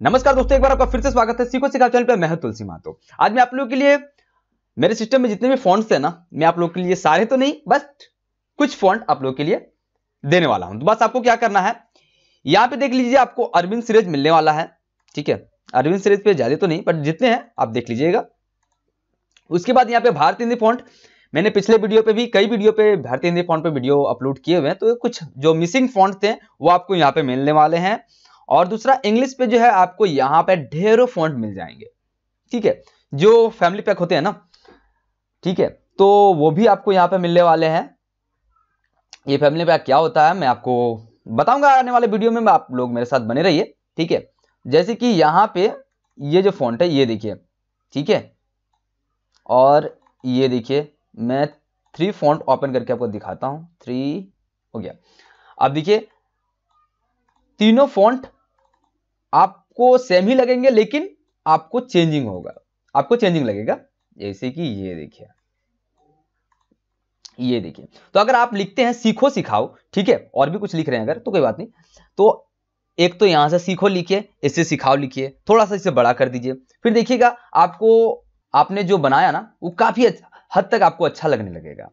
नमस्कार दोस्तों, एक बार आपका फिर से स्वागत है सीखो सिखा चैनल पे। मैं तुलसी मातो आज मैं आप लोगों के लिए, मेरे सिस्टम में जितने भी फॉन्ट्स हैं ना, मैं आप लोगों के लिए सारे तो नहीं, बस कुछ फॉन्ट आप लोगों के लिए देने वाला हूँ। तो बस आपको क्या करना है, यहाँ पे देख लीजिए आपको अरविंद सीरीज़ मिलने वाला है, ठीक है? अरविंद सीरीज़ पे ज़्यादा तो नहीं बट जितने हैं, आप देख लीजिएगा। उसके बाद यहाँ पे भारतीय हिंदी फॉन्ट मैंने पिछले वीडियो पे भी, कई वीडियो पे भारतीय हिंदी फॉन्ट पे वीडियो अपलोड किए हुए हैं तो कुछ जो मिसिंग फॉन्ट थे, वो आपको यहाँ पे मिलने वाले हैं। और दूसरा इंग्लिश पे जो है आपको यहाँ पे ढेरों फॉन्ट मिल जाएँगे। ठीक है? जो फैमिली पैक होते हैं ना? ठीक है? तो वो भी आपको यहाँ पे मिलने वाले हैं। ये फैमिली पैक क्या होता है? मैं आपको बताऊँगा आने वाले वीडियो में। आप लोग मेरे साथ बने रहिए। ठीक है? जैसे कि यहाँ पे ये जो फॉन्ट है, ये देखिए। ठीक है? और ये देखिए, मैं थ्री फॉन्ट ओपन करके आपको दिखाता हूँ। थ्री हो गया। अब देखिए, तीनों फॉन्ट आपको सेम ही लगेंगे, लेकिन आपको चेंजिंग होगा। आपको चेंजिंग लगेगा। जैसे कि ये देखिए। ये देखिए। तो अगर आप लिखते हैं, सीखो, सिखाओ, ठीक है? और भी कुछ लिख रहे हैं अगर तो कोई बात नहीं। तो एक तो यहाँ से सीखो, लिखिए, इससे सिखाओ, लिखिए। थोड़ा सा इसे बड़ा कर दीजिए। फिर देखिएगा, आपको, आपने जो बनाया ना, वो काफ़ी हद तक आपको अच्छा लगने लगेगा।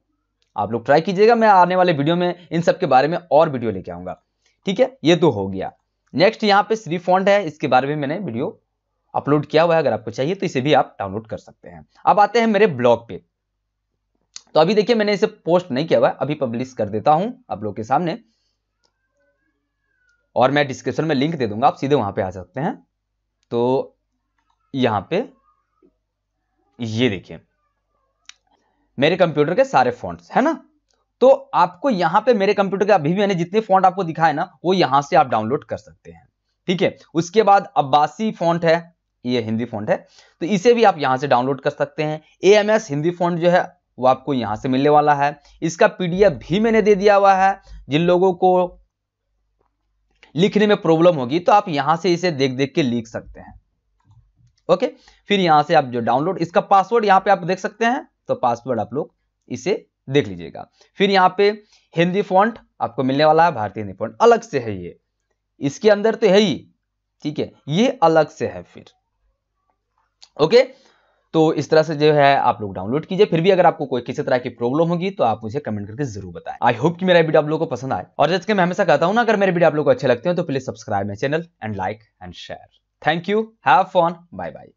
आप लोग ट्राई कीजिएगा, मैं आने वाले वीडियो में इन सब के बारे में और वीडियो लेके आऊँगा। ठीक है? ये तो हो गया। नेक्स्ट यहाँ पे श्री फॉन्ट है, इसके बारे में मैंने वीडियो अपलोड किया हुआ है, अगर आपको चाहिए तो इसे भी आप डाउनलोड कर सकते हैं। अब आते हैं मेरे ब्लॉग पे। तो अभी देखिए मैंने इसे पोस्ट नहीं किया हुआ अभी पब्लिश कर देता हूँ आप लोग के सामने। और मैं डिस्क्रिप्शन में लिंक दे दूँगा, आप सीधे वहाँ पे आ सकते हैं। तो यहाँ पे ये देखिए, मेरे कंप्यूटर के सारे फॉन्ट्स है ना? तो आपको यहाँ पे मेरे कंप्यूटर के अभी भी मैंने जितने फॉन्ट आपको दिखाए ना, वो यहाँ से आप डाउनलोड कर सकते हैं। ठीक है? उसके बाद अब्बासी फॉन्ट है, ये हिंदी फॉन्ट है तो इसे भी आप यहाँ से डाउनलोड कर सकते हैं। A M S Hindi font जो है, वो आपको यहाँ से मिलने वाला है। इसका पीडीएफ भी मैंने दे दिया हुआ है, जिन लोगों को लिखने में प्रॉब्लम होगी तो आप यहाँ से इसे देख देख के लिख सकते हैं। ओके फिर यहाँ से आप जो डाउनलोड इसका पासवर्ड यहाँ पे आप देख सकते हैं तो पासवर्ड आप लोग इसे देख लीजिएगा। फिर यहाँ पे हिंदी फॉन्ट आपको मिलने वाला है, भारतीय हिंदी फॉन्ट अलग से है ये। इसके अंदर तो है ही। ठीक है? ये अलग से है फिर। ओके? तो इस तरह से जो है आप लोग डाउनलोड कीजिए। फिर भी अगर आपको कोई किसी तरह की प्रॉब्लम होगी तो आप मुझे कमेंट करके ज़रूर बताएँ। आई होप कि मेरा वीडियो आप लोगों को पसंद आए। और जैसे मैं हमेशा कहता हूँ ना, अगर मेरे वीडियो आप लोगों को अच्छे लगते हैं तो please subscribe my channel and like and share thank you have fun bye bye